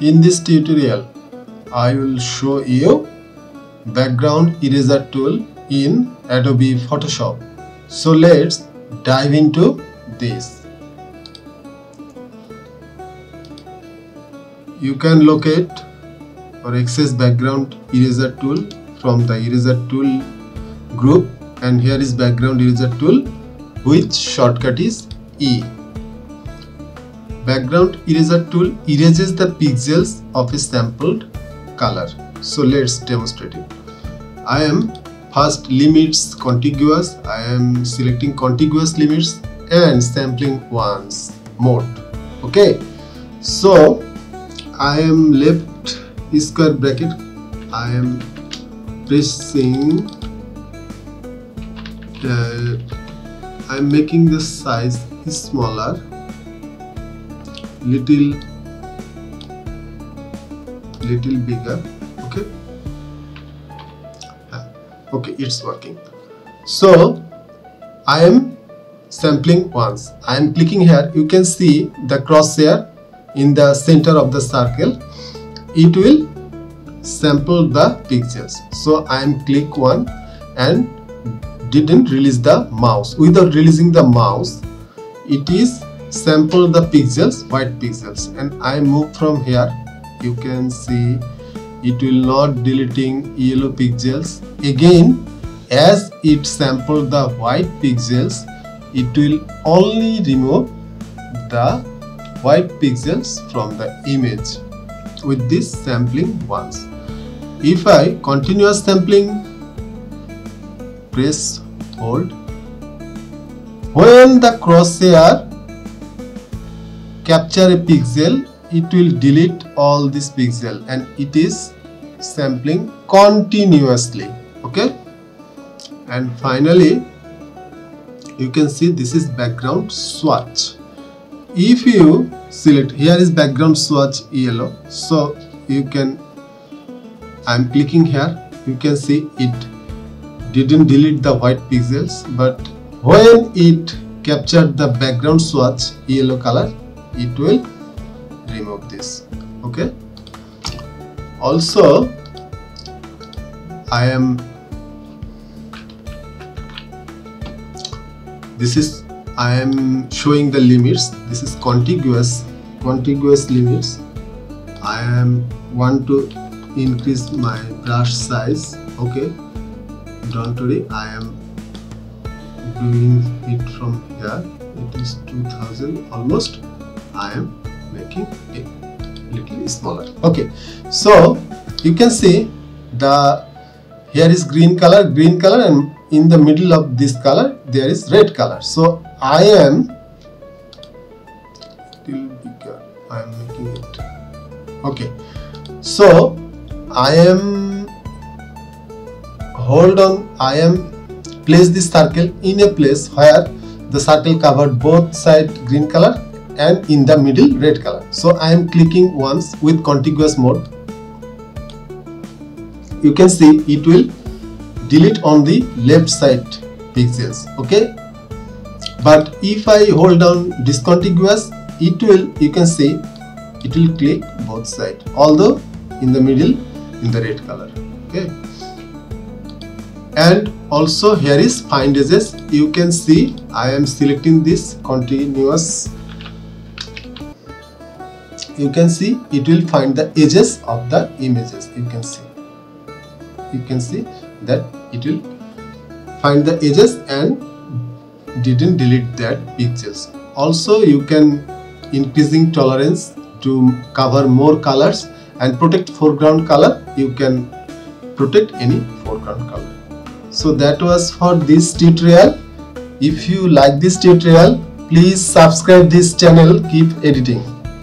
in this tutorial I will show you background eraser tool in Adobe Photoshop. So let's dive into this. You can locate or access background eraser tool from the eraser tool group and here is background eraser tool which shortcut is E background eraser tool erases the pixels of a sampled color. So let's demonstrate it. I am first limits contiguous. I am selecting contiguous limits and sampling once mode okay. So i am left square bracket. I am pressing uh, i am making the size smaller little little bigger okay? Okay it's working. So I am sampling once. I am clicking here. You can see the crosshair in the center of the circle. It will sample the pixels so I am click one and didn't release the mouse. Without releasing the mouse it is sample the pixels white pixels and I move from here. You can see it will not deleting yellow pixels. Again as it sample the white pixels it will only remove the white pixels from the image with this sampling once. If I continuous sampling press hold. When the crosshair capture a pixel it will delete all this pixel and it is sampling continuously okay? And finally you can see this is background swatch. If you select here is background swatch yellow so you can I'm clicking here you can see it didn't delete the white pixels but when it captured the background swatch yellow color it will remove this okay? Also I am this is I am showing the limits. This is contiguous contiguous limits. I am want to increase my brush size okay? Don't worry I am doing it from here. It is 2000 almost I am making it little smaller. Okay so you can see the here is green color green color and in the middle of this color there is red color. So I am little bigger. I am making it. Okay so I am hold on I am place this circle in a place where the circle covered both side green color and in the middle red color. So I am clicking once with contiguous mode. You can see it will delete on the left side pixels okay? But if I hold down discontiguous it will you can see it will click both side although in the middle in the red color okay? And also here is find edges you can see I am selecting this continuous you can see it will find the edges of the images. You can see. You can see that it will find the edges and didn't delete that pictures. Also you can increasing tolerance to cover more colors and protect foreground color. You can protect any foreground color. So that was for this tutorial. If you like this tutorial please subscribe this channel. Keep editing